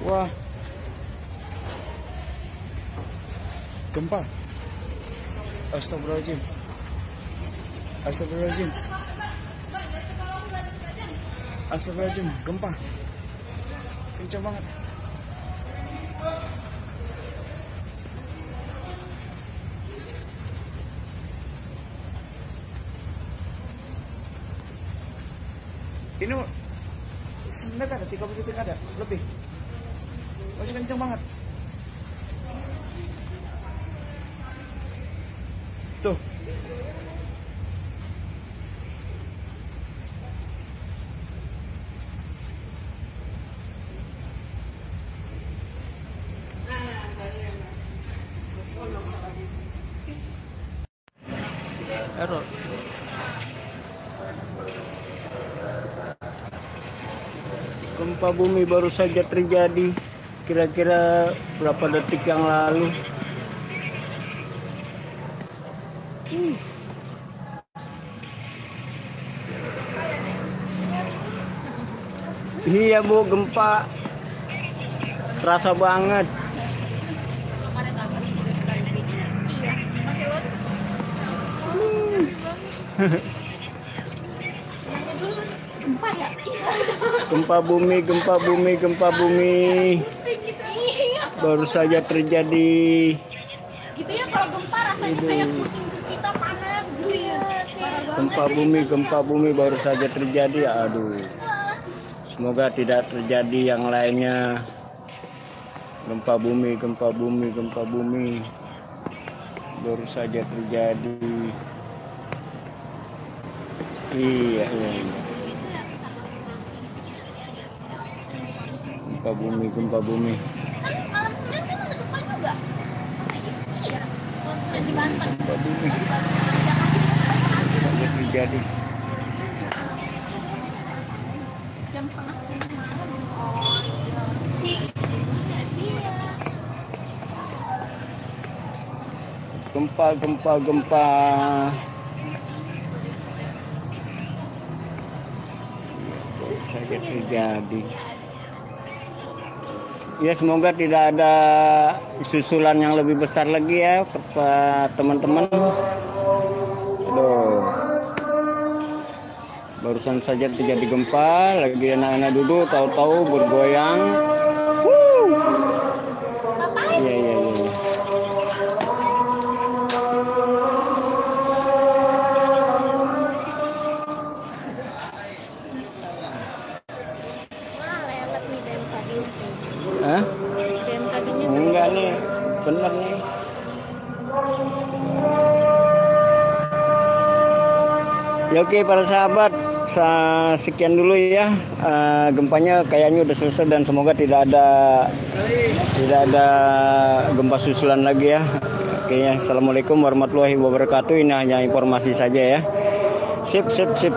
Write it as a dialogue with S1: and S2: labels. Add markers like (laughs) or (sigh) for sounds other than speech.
S1: Wah. Gempa. Astagfirullahaladzim. Astagfirullahaladzim. Astagfirullahaladzim, gempa. Kencang banget. Ini sebenarnya ada 30 detik ada lebih. Masih kencang banget. Tuh. Error. Gempa bumi baru saja terjadi. Kira-kira berapa detik yang lalu? Hmm. Iya bu gempa terasa banget.
S2: Kemarin (laughs) gempa ya?
S1: Gempa bumi, gempa bumi, gempa bumi baru saja terjadi.
S2: Gitu ya kalau gempa rasanya kayak pusing kita panas banget
S1: Gempa bumi, gempa bumi baru saja terjadi. Aduh, semoga tidak terjadi yang lainnya. Gempa bumi, gempa bumi, gempa bumi baru saja terjadi. Iya, iya, iya. Gempa bumi, gempa bumi.
S2: Gempa. Iya.
S1: Gempa
S2: iya. Iya.
S1: Gempa, gempa. Baru saja terjadi. Ya semoga tidak ada susulan yang lebih besar lagi ya teman-teman. Aduh. Barusan saja terjadi gempa, lagi anak-anak duduk tahu-tahu bergoyang. Hah?
S2: BMKG-nya
S1: Enggak nih, bener nih. Ya oke para sahabat, sa- sekian dulu ya. Eh, gempanya kayaknya udah selesai dan semoga tidak ada tidak ada gempa susulan lagi ya. Oke ya, assalamualaikum warahmatullahi wabarakatuh. Ini hanya informasi saja ya. Sip sip sip.